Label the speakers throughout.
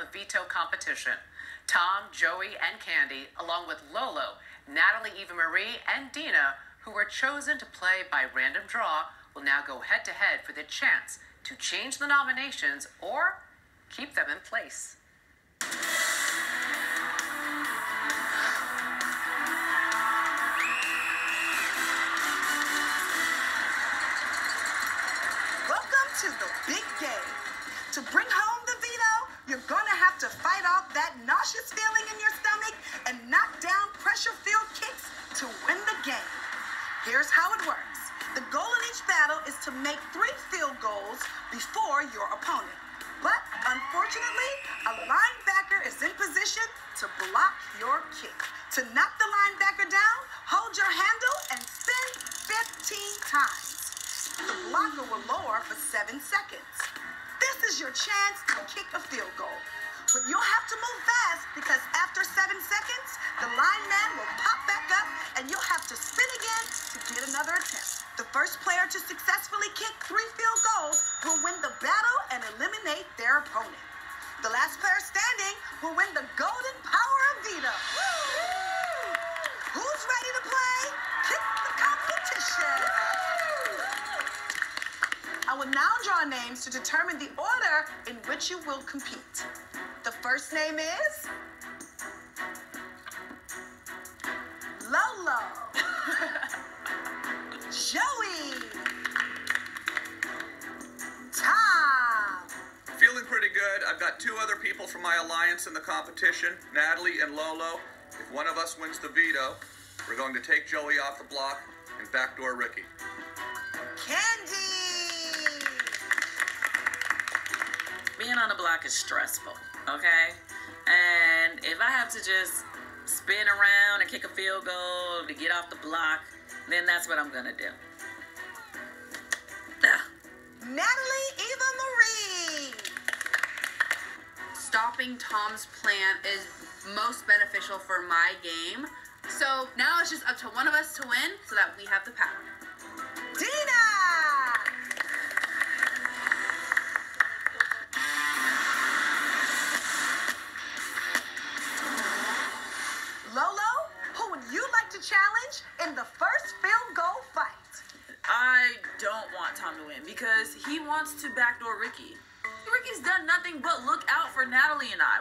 Speaker 1: Of Veto competition. Tom, Joey, and Kandi, along with Lolo, Natalie, Eva Marie, and Dina, who were chosen to play by random draw, will now go head to head for the chance to change the nominations or keep them in place.
Speaker 2: Welcome to the big game. To bring home you're gonna have to fight off that nauseous feeling in your stomach and knock down pressure-filled kicks to win the game. Here's how it works. The goal in each battle is to make three field goals before your opponent. But unfortunately, a linebacker is in position to block your kick. To knock the linebacker down, hold your handle and spin 15 times. The blocker will lower for seven seconds. This is your chance to kick a field goal. But you'll have to move fast because after seven seconds, the lineman will pop back up and you'll have to spin again to get another attempt. The first player to successfully kick three field goals will win the battle and eliminate their opponent. The last player standing will win the golden power of Veto. Who's ready to play? Kick the competition. I will now draw names to determine the order in which you will compete. The first name is Lolo. Joey. Tom.
Speaker 3: Feeling pretty good. I've got two other people from my alliance in the competition, Natalie and Lolo. If one of us wins the veto, we're going to take Joey off the block and backdoor Ricky.
Speaker 4: Being on the block is stressful, okay? And if I have to just spin around and kick a field goal to get off the block, then that's what I'm gonna do.
Speaker 2: Natalie Eva Marie.
Speaker 5: stopping Tom's plan is most beneficial for my game. So now it's just up to one of us to win so that we have the power.
Speaker 4: Want win because he wants to backdoor Ricky. Ricky's done nothing but look out for Natalie and I.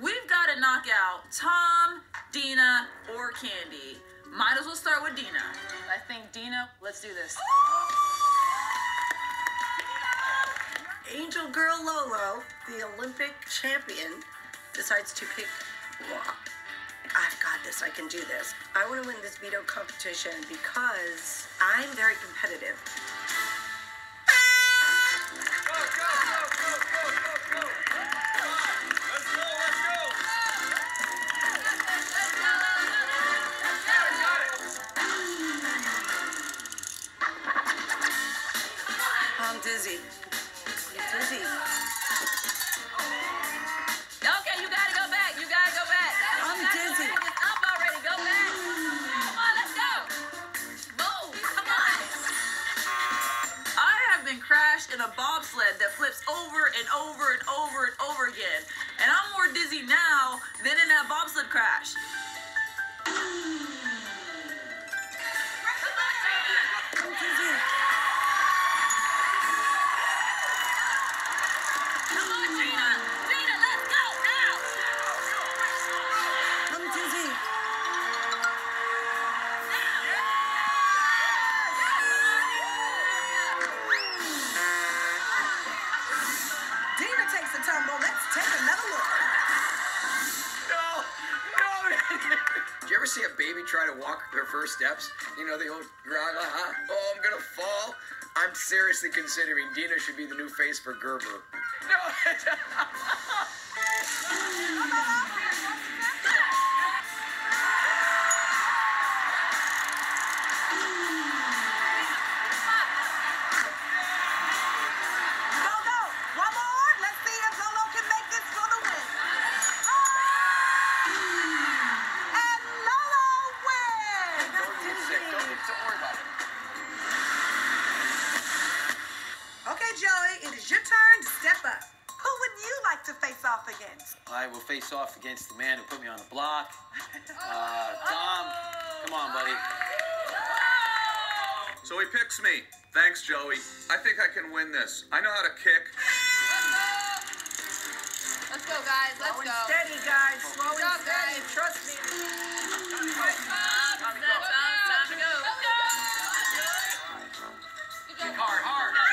Speaker 4: We've got to knock out Tom, Dina, or Kandi. Might as well start with Dina.
Speaker 1: I think Dina, let's do this.
Speaker 6: Angel Girl Lolo, the Olympic champion, decides to pick Rock. I've got this. I can do this. I want to win this veto competition because I'm very competitive.
Speaker 4: Okay, you gotta go back. You gotta go back.
Speaker 6: I'm dizzy.
Speaker 4: It's up already. Go back. Come on, let's go. Move. Come on. I have been crashed in a bobsled that flips over and over and over and over again. And I'm more dizzy now than in that bobsled crash.
Speaker 3: To walk their first steps? You know, the old, uh-huh, oh, I'm gonna fall. I'm seriously considering Dina should be the new face for Gerber. No.
Speaker 7: will off against the man who put me on the block. Uh, Tom, come on, buddy.
Speaker 8: So he picks me. Thanks, Joey. I think I can win this. I know how to kick.
Speaker 5: Let's go, guys. Let's
Speaker 6: Slow and
Speaker 5: go.
Speaker 6: steady, guys. Slow
Speaker 5: Good
Speaker 6: and steady.
Speaker 5: guys.
Speaker 6: Trust me.
Speaker 4: Time to go.
Speaker 1: Kick hard, hard.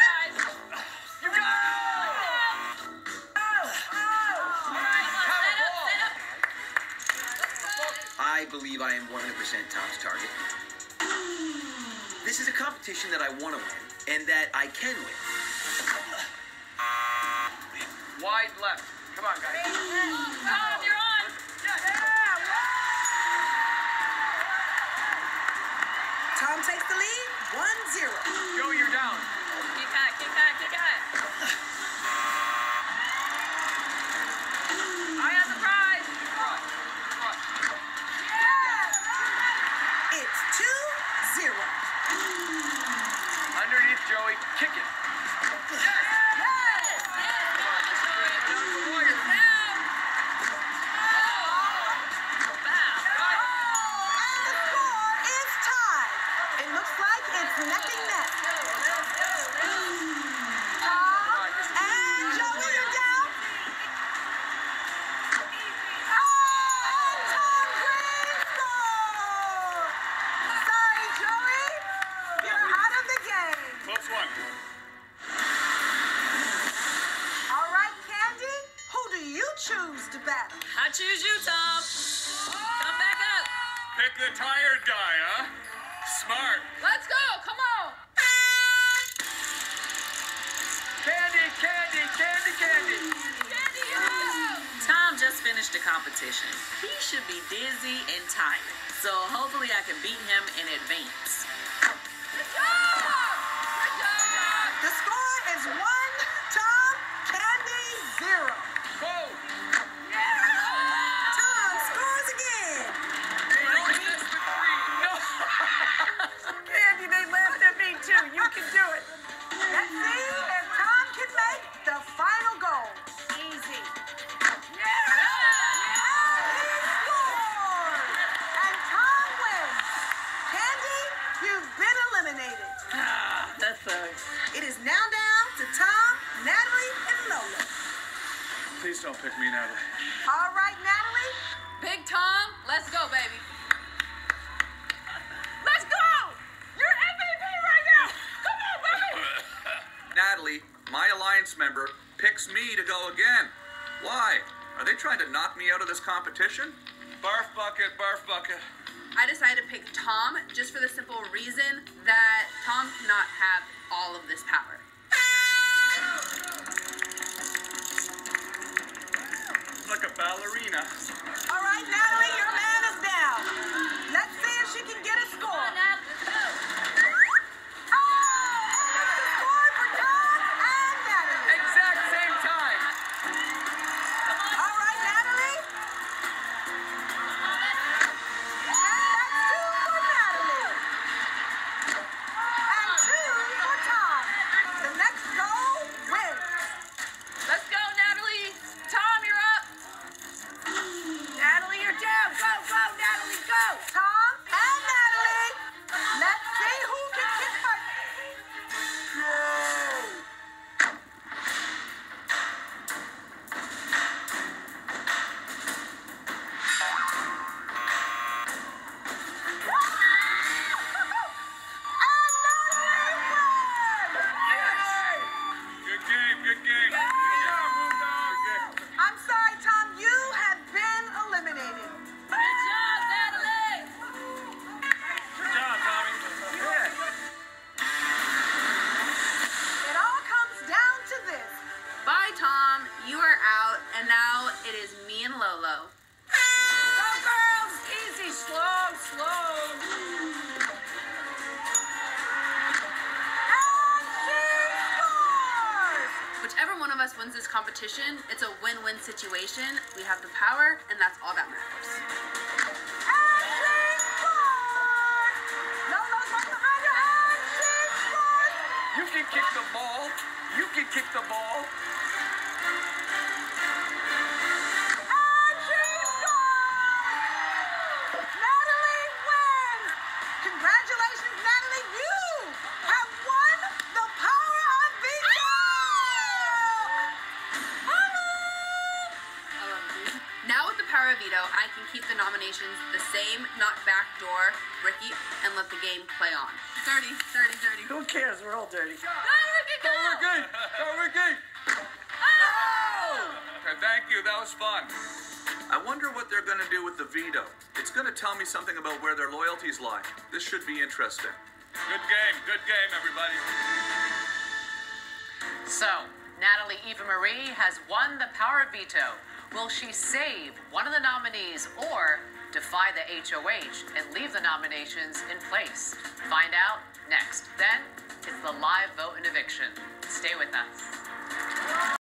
Speaker 7: Believe I am 100% Tom's target. This is a competition that I want to win and that I can win.
Speaker 1: Wide left. Come on, guys.
Speaker 2: 2 0.
Speaker 1: Underneath Joey, kick it.
Speaker 2: Yes! yes! The
Speaker 8: tired guy, huh? Smart.
Speaker 5: Let's go. Come on.
Speaker 1: Kandi, Kandi, Kandi, Kandi.
Speaker 4: Tom just finished a competition. He should be dizzy and tired. So hopefully I can beat him in advance.
Speaker 8: Pick me, Natalie.
Speaker 2: All right, Natalie.
Speaker 5: Big Tom. Let's go, baby.
Speaker 4: Let's go! You're MVP right now! Come on, baby!
Speaker 8: Natalie, my alliance member, picks me to go again. Why? Are they trying to knock me out of this competition? Barf bucket, barf bucket.
Speaker 5: I decided to pick Tom just for the simple reason that Tom cannot have all of this power.
Speaker 8: Ballerina.
Speaker 2: All right, Natalie,
Speaker 5: competition, it's a win-win situation. We have the power, and that's all that matters.
Speaker 2: And she scores. Lolo's right behind her, and.
Speaker 1: You can kick the ball. You can kick the ball.
Speaker 5: power of veto, I can keep the nominations the same, not backdoor Ricky, and let the game play on.
Speaker 4: Dirty, dirty, dirty.
Speaker 6: Who cares? We're all dirty.
Speaker 4: Go, Ricky, go!
Speaker 8: Go, Ricky! Go, Ricky! Oh! Okay, thank you. That was fun. I wonder what they're going to do with the veto. It's going to tell me something about where their loyalties lie. This should be interesting. Good game. Good game, everybody.
Speaker 1: So, Natalie Eva Marie has won the power of veto. Will she save one of the nominees or defy the HOH and leave the nominations in place? Find out next. Then, it's the live vote and eviction. Stay with us.